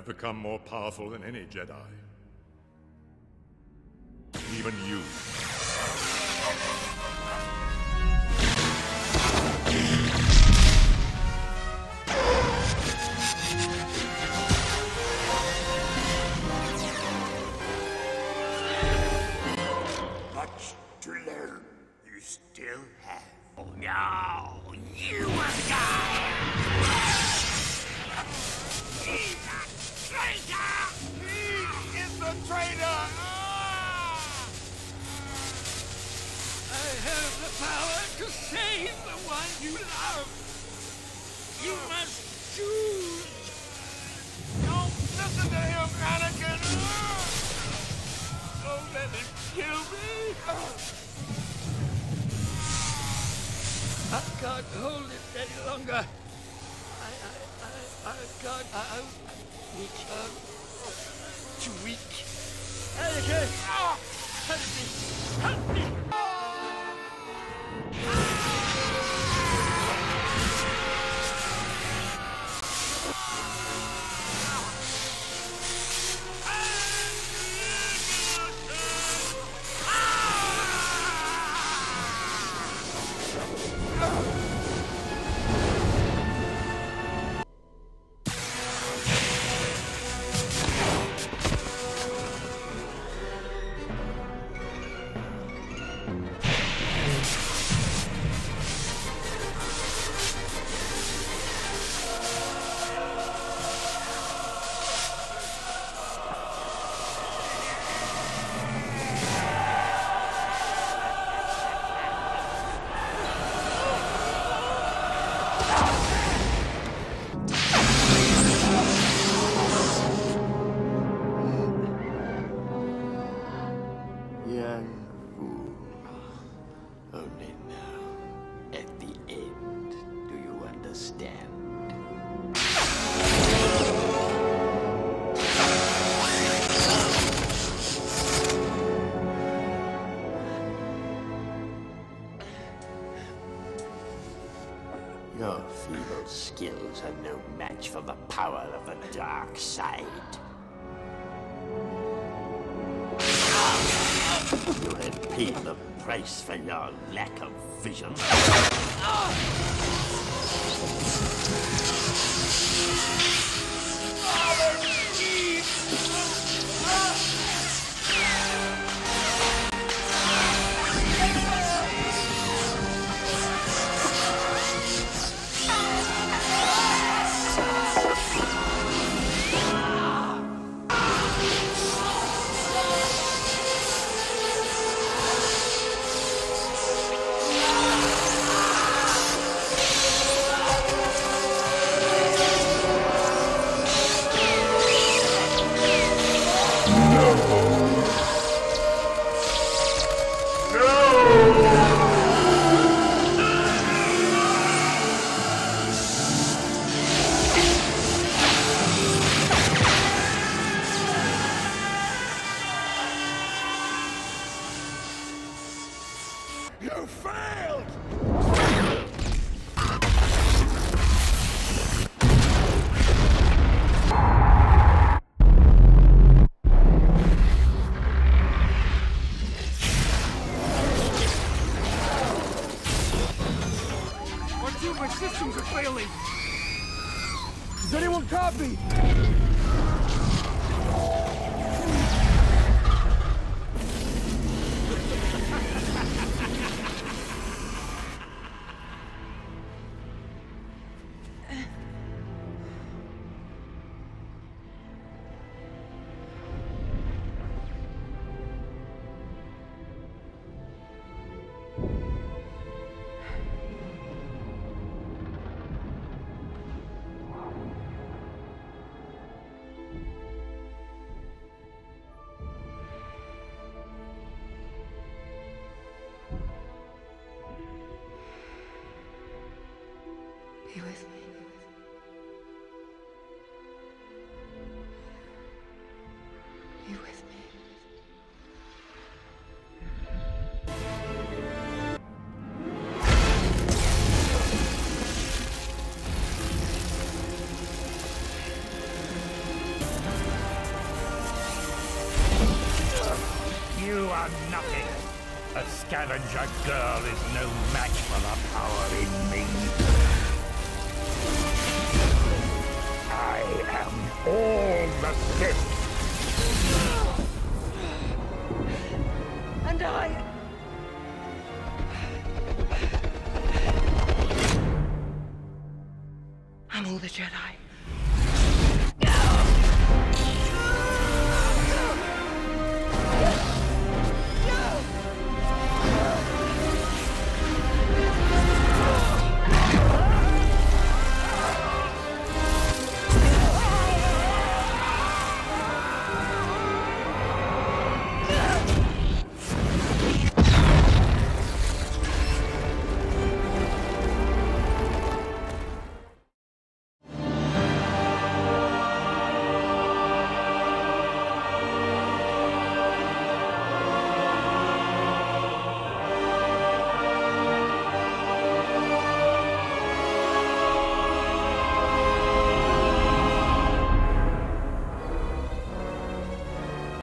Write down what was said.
I've become more powerful than any Jedi. Even you. Can't hold it any longer. I, I, I, I can't. I, I'm weak. I'm too weak. Anakin! Help me! Help me! Your feeble skills are no match for the power of the dark side. You have paid the price for your lack of vision. You failed! Be with me. Be with me. You are nothing. A scavenger girl is no match for the power in me. I am all the Sith.